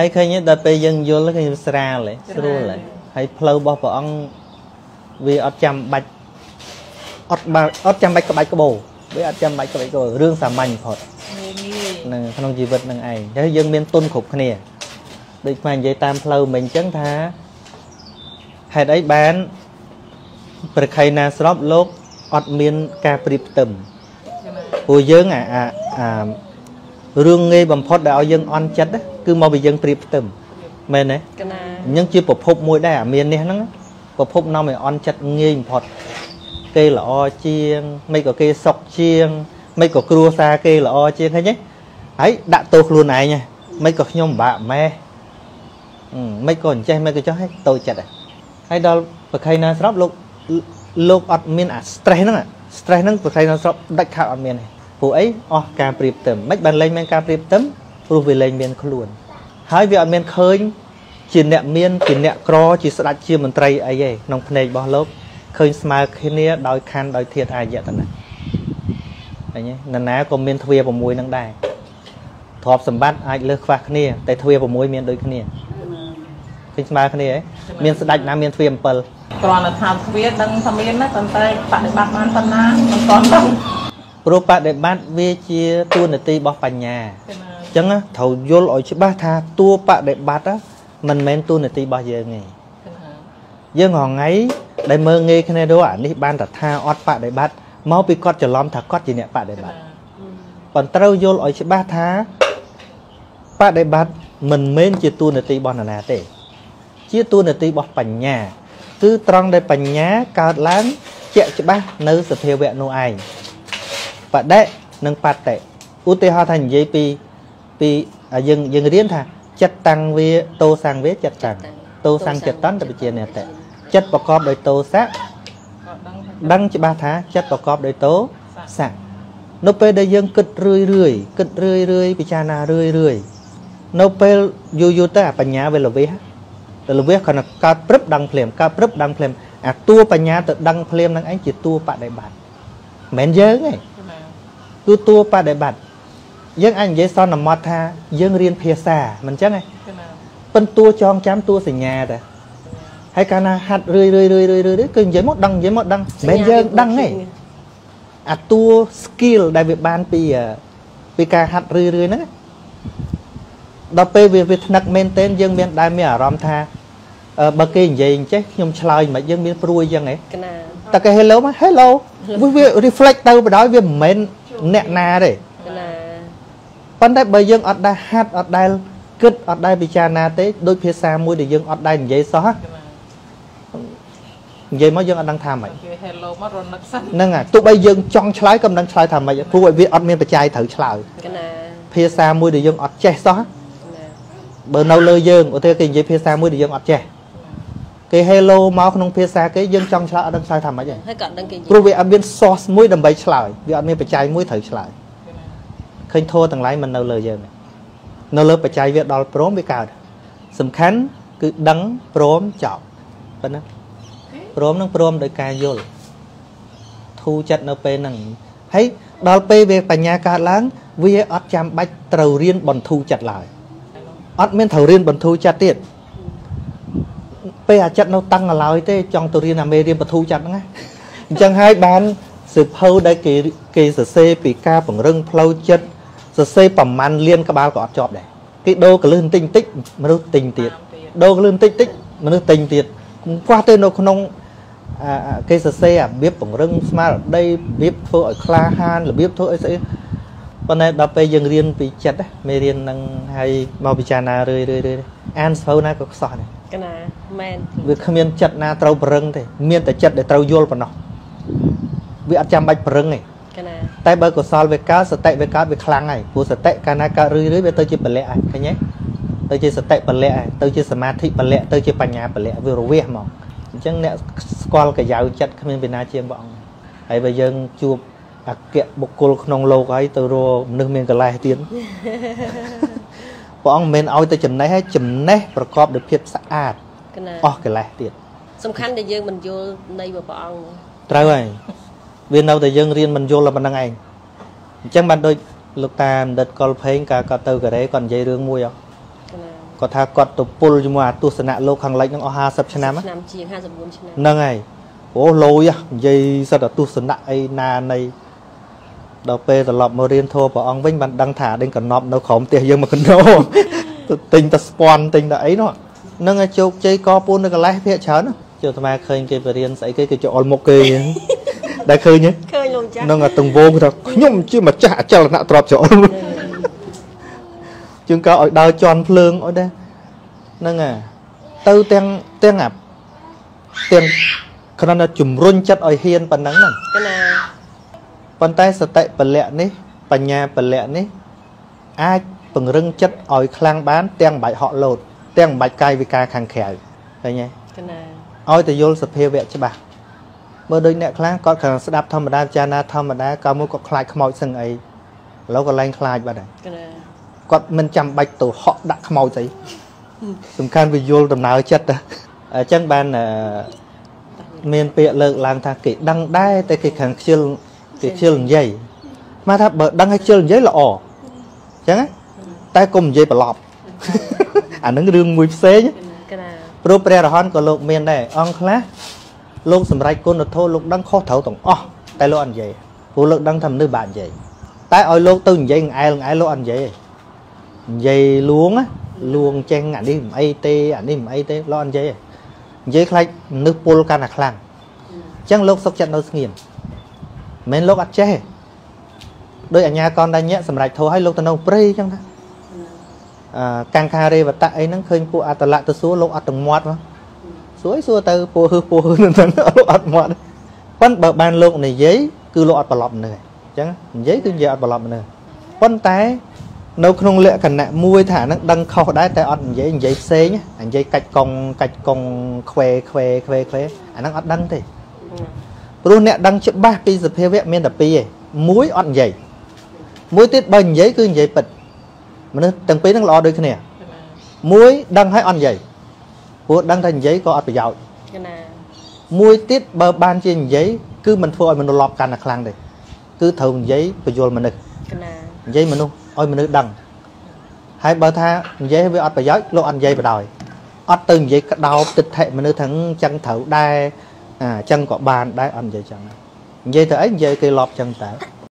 ហើយឃើញទេដល់ពេលយើងយល់ឃើញស្រាលហ៎ស្រួលហ៎ហើយផ្លូវរបស់ព្រះអង្គវាអត់ចាំបាច់អត់បាអត់ចាំបាច់ក្បាច់ក្បោវាអត់ចាំបាច់ក្បាច់ក្បោរឿងសាមញ្ញបំផុតងាយងាយនឹងក្នុងជីវិតនឹងឯងហើយយើងមានទុនគ្រប់គ្នាដូចខ្មែរនិយាយតាមផ្លូវមិញអញ្ចឹងថាហេតុអីបានប្រខៃណាស្របលោកអត់មានការប្រៀបផ្ទឹមចាណាព្រោះយើងអាអាអារឿងងាយបំផុតដែលឲ្យយើងអន់ចិត្តណា គឺមកពីយើងប្រៀបផ្ទឹមមែនទេកណាអញ្ចឹងជាប្រភពមួយដែរអាមាននេះហ្នឹងប្រភពនាំឲ្យអន់ចិត្តងាយបំផុតគេល្អជាងមិនក៏គេសុកជាងមិនក៏គ្រួសារគេល្អជាងឃើញទេហើយដាក់ទោសខ្លួនឯងហ៎មិនក៏ខ្ញុំពិបាកម៉េះអឺមិនក៏អញ្ចេះមិនក៏ចោះឲ្យតូចចិត្តហ៎ហើយដល់ប្រខៃណាស្របលោកលោកអត់មានអា stress ហ្នឹងអា stress ហ្នឹងប្រខៃណាស្របដាច់ខាតអត់មានទេព្រោះអីអស់ការប្រៀបផ្ទឹមមិនបានលែងមានការប្រៀបផ្ទឹម ព្រោះវាលែងមានខ្លួនហើយវាអត់មានឃើញជាអ្នកមានជាអ្នកក្រជាស្ដេចជាមន្ត្រីអីទេក្នុងភ្នែករបស់លោកឃើញស្មើគ្នាដោយខណ្ឌដោយធាតអាយតនៈឃើញទេនរណាក៏មានទ្វា6នឹងដែរទ្រព្យសម្បត្តិអាចលើសខ្វះគ្នាតែទ្វា6មានដូចគ្នាឃើញស្មើគ្នាហ៎មានស្ដេចណាមានទ្វា7គ្រាន់តែថាទ្វាដឹងថាមានណាប៉ុន្តែបដិបត្តិបានប៉ុណ្ណាមិនទាន់ដឹង ព្រោះបដិបត្តិវាជាទួនាទីរបស់បញ្ញាចាណាអញ្ចឹងណាត្រូវយល់ឲ្យច្បាស់ថាតួបដិបត្តិណាមិនមែនទួនាទីរបស់យើងទេចាណាយើងរហងៃដែលមើងងាយគ្នាទៅអានេះបានតែថាអត់បដិបត្តិមកពីគាត់ច្រឡំថាគាត់ជាអ្នកបដិបត្តិប៉ុន្តែត្រូវយល់ឲ្យច្បាស់ថាបដិបត្តិមិនមែនជាទួនាទីរបស់នរណាទេ ជាទួនាទីរបស់បញ្ញា គឺត្រង់ដែលបញ្ញាកើតឡើងជាក់ច្បាស់នៅសភាវៈនោះឯង បដិនិងបតិឧទាហរណ៍ថានិយាយពីពីអាយើងយើងរៀនថាចិត្តតាំងវាតោសង្វេចិត្តតាំងតោសង្ចិត្តន្តបជានេតៈចិត្តប្រកបដោយតោសៈក៏ដឹងថាដឹងច្បាស់ថាចិត្តប្រកបដោយតោសៈនៅពេលដែលយើងគិតរឿយរឿយគិតរឿយរឿយពិចារណារឿយរឿយនៅពេលយូរយូរទៅអាបញ្ញាវាល្វះទៅល្វះគ្រាន់តែកើតព្រឹបដឹងភ្លាមកើតព្រឹបដឹងភ្លាមអាតួបញ្ញាទៅដឹងភ្លាមនឹងឯងជាតួបដិបត្តិមិនមែនយើងទេចាណា គឺតួបដិបត្តិយើងអាចនិយាយសន្មត់ថាយើងរៀនភាសាមិនអញ្ចឹងទេចាណាប៉ុន្តែតួចងចាំតួសញ្ញាតែហើយកាលណាហាត់រឿយរឿយរឿយរឿយរឿយគឺនិយាយមកដឹងនិយាយមកដឹងមិនមែនយើងដឹងទេអាតួ skill ដែលវាបានពីអឺពីការហាត់រឿយរឿយហ្នឹងណាដល់ពេលវាវាថ្នឹកមែនទែនយើងមានដែលមានអារម្មណ៍ថាអឺបើគេនិយាយអញ្ចេះខ្ញុំឆ្លើយមិនយើងមានព្រួយអញ្ចឹងហ៎កណាតែគេ hello មក hello វាវា reflect ទៅបណ្ដោយវាមិនមែន អ្នកណាទេកណាប៉ុន្តែបើយើងអត់ដែលហាត់អត់ដែលគិតអត់ដែលពិចារណាទេដូចភាសាមួយដែលយើងអត់ដែលនិយាយសោះណាចាណានិយាយមកយើងអត់ដឹងថាម៉េចគេ hello មករនឹកសិនហ្នឹងហើយទោះបីយើងចង់ឆ្លើយក៏មិនដឹងឆ្លើយថាម៉េចព្រោះវាអត់មានបច្ច័យត្រូវឆ្លើយកណាភាសាមួយដែលយើងអត់ចេះសោះកណាបើនៅលើយើងឧទាហរណ៍គេនិយាយភាសាមួយដែលយើងអត់ចេះ គេ hello មកក្នុងភាសាគេយើងចង់ឆ្លើយអត់ដឹងឆ្លើយថាម៉េចទេហើយក៏ដឹងគេនិយាយព្រោះវាអត់មាន source មួយដើម្បីឆ្លើយវាអត់មានបច្ច័យមួយត្រូវឆ្លើយចាណាឃើញធោះទាំងឡាយមិននៅលើយើងទេនៅលើបច្ច័យវាដល់ព្រមវាកើតសំខាន់គឺដឹងព្រមចប់ប៉ុណ្ណាព្រមនឹងព្រមដោយការយល់ធូរចិត្តនៅពេលហ្នឹងហើយដល់ពេលវាបញ្ញាកើតឡើង វាអត់ចាំបាច់ត្រូវរៀនបន្ធូរចិត្តឡើយអត់មានត្រូវរៀនបន្ធូរចិត្តទៀត ពេលអាចិត្តនៅតឹងឡើយទេចង់ទៅរៀនអាមេរៀនបន្ធូរចិត្តហ្នឹងណាអញ្ចឹងហើយបានសិភៅដែលគេគេសរសេរពីការពង្រឹងផ្លូវចិត្តសរសេរប្រមាណលានក្បាលក៏អត់ជាប់ដែរគេដូរកលឹះបន្តិចបន្តិចមនុស្សទិញទៀតដូរកលឿនតិចតិចមនុស្សទិញទៀតខ្វះទៅនៅក្នុងអាអាគេសរសេរអារបៀបពង្រឹងស្មារតីរបៀបធ្វើឲ្យក្លាហានរបៀបធ្វើអីស្អីប៉ុន្តែដល់ពេលយើងរៀនពីចិត្តណាមេរៀននឹងហើយមកពិចារណារឿយរឿយរឿយអានសភៅណាក៏ខ្សោះដែរ កណាមែនវាគ្មានចិត្តណាត្រូវប្រឹងទេមានតែចិត្តដែលត្រូវយល់ប៉ុណ្ណោះវាអត់ចាំបាច់ប្រឹងទេកណាតែបើកុសលវាកើតសតិវាកើតវាខ្លាំងហើយព្រោះសតិកាលណាកើតរឿយរឿយវាទៅជាពលៈហើយឃើញទេទៅជាសតិពលៈហើយទៅជាសមាធិពលៈទៅជាបញ្ញាពលៈវារវាសមកអញ្ចឹងអ្នកស្គាល់កាយៅចិត្តគ្មានពីណាជាងព្រះអង្គហើយបើយើងជួបអគ្គបុគ្គលក្នុងលោកហើយទៅរកមនុស្សមានកលេសទៀត ព្រះអង្គមិនមែនឲ្យទៅចំណេះហើយចំណេះប្រកបដោយភាពស្អាតកណាអស់កិលេសទៀតសំខាន់ដែលយើងមិនយល់នៃព្រះអង្គត្រូវហើយវានៅតែយើងរៀនមិនយល់តែប៉ុណ្្នឹងឯងអញ្ចឹងបានដូចលោកតាអណ្ឌិតកុលផេងកាលគាត់ទៅកូរ៉េគាត់និយាយរឿងមួយហ៎កណាគាត់ថាគាត់ទៅពុលជាមួយអាទស្សនៈលោកខាងលិចហ្នឹងអស់50ឆ្នាំណាឆ្នាំជាង54ឆ្នាំហ្នឹងហើយអូលយហ៎និយាយសិតតែទស្សនៈអីណានៃ ដល់ពេលត្រឡប់មករៀនធម៌ព្រះអង្គវិញបានដឹងថាដេញកណប់នៅក្រោមផ្ទះយើងមកកណោទៅទិញតែស្ពាន់ទិញតែអីនោះហ្នឹងហើយជោគជ័យកពូននៅកន្លេះភាកច្រើនណាចូលអាត្មាឃើញគេបរៀនស្អីគេគេចូលអល់មុខគេដែលឃើញទេឃើញលោកចាស់នឹងអាទង្វងថាខ្ញុំជាម្ចាស់អចលនៈទ្របចូលជាងក៏ឲ្យដើរជន់ភ្លើងអត់ដែរហ្នឹងហើយទៅទាំងទាំងអាទាំងគ្រាន់តែជំរុញចិត្តឲ្យហ៊ានប៉ុណ្ណឹងហ្នឹងកណា ប៉ុន្តែសតិពលៈនេះ បញ្ញាពលៈនេះ អាចពង្រឹងចិត្តឲ្យខ្លាំងបាន ទាំងមិនបាច់ហក់លោតទាំងមិនបាច់កាយវិការខាងក្រៅឃើញទេកណាឲ្យតែយល់សភាវៈច្បាស់មើលដូចអ្នកខ្លះគាត់គ្រាន់តែស្ដាប់ធម្មតាពិចារណាធម្មតាក៏មកគាត់ខ្លាចខ្មោចសឹងអីឥឡូវក៏ឡើងខ្លាចបាត់ហើយកណាគាត់មិនចាំបាច់ទៅហក់ដាក់ខ្មោចអីសំខាន់វាយល់ដំណើរចិត្តណាអញ្ចឹងបានអឺមានពាក្យលើកឡើងថាគេដឹងដែរតែគេខាងខ្ជិល គេខ្ជិលនិយាយមកថាបើដឹងឲ្យខ្ជិលនិយាយល្អអញ្ចឹងណាតែកុំនិយាយប្រឡប់អានឹងរឿងមួយផ្សេងណាកណាព្រោះព្រះរហន្តក៏លោកមានដែរអង្គខ្លះលោកសម្រេចគុណធម៌លោកដឹងខុសត្រូវទាំងអស់តែលោកអត់និយាយព្រោះលោកដឹងថាមនុស្សបាក់និយាយតែឲ្យលោកទៅនិយាយងអែលងអែលលោកអត់និយាយទេនិយាយលួងណាលួងចេញអានេះមិនអីទេអានេះមិនអីទេលោកអត់និយាយទេនិយាយខ្លាចមនុស្សពុលកាន់តែខ្លាំងអញ្ចឹងលោកសុកចិត្តនៅស្ងៀម មិនមែនលោកអត់ចេះទេដោយអញ្ញាកណ្ដញ្ញៈសម្រេចធោះឲ្យលោកទៅនៅព្រៃអញ្ចឹងថាអឺកាំងខារេវតៈអីហ្នឹងឃើញពួកអតលៈទៅសួរលោកអត់ទាំងមាត់មកសួរឲ្យសួរទៅពោះហឺពោះហឺហ្នឹងលោកអត់មាត់ប៉ុន្តែបើបានលោកនិយាយគឺលោកអត់ប្រឡប់មនុស្សទេអញ្ចឹងនិយាយគឺនិយាយអត់ប្រឡប់មនុស្សប៉ុន្តែនៅក្នុងលក្ខណៈមួយថាហ្នឹងដឹងខុសដែរតែអត់និយាយនិយាយផ្សេងណានិយាយកាច់កងកាច់កងខ្វេខ្វេខ្វេខ្វេអាហ្នឹងអត់ដឹងទេ ព្រោះអ្នកដឹងច្បាស់ពីសភាវៈមានតែពីរឯងមួយអត់និយាយមួយទៀតបើនិយាយគឺនិយាយពិតមនុស្សទាំងពីរហ្នឹងល្អដូចគ្នាមួយដឹងហើយអត់និយាយព្រោះដឹងថានិយាយក៏អត់ប្រយោជន៍កណាមួយទៀតបើបានជានិយាយគឺមិនធ្វើឲ្យមនុស្សលប់កាន់តែខ្លាំងទេគឺត្រូវនិយាយបញ្យលមនុស្សកណានិយាយមនុស្សឲ្យមនុស្សដឹងហើយបើថានិយាយវាអត់ប្រយោជន៍លោកអត់និយាយបដ ாய் អត់ទៅនិយាយក្តោបទឹកថិមនុស្សថាអញ្ចឹងត្រូវដែរអា អញ្ចឹងក៏បានដែរអត់និយាយចឹងនិយាយទៅអីនិយាយគេលប់ចឹងតើ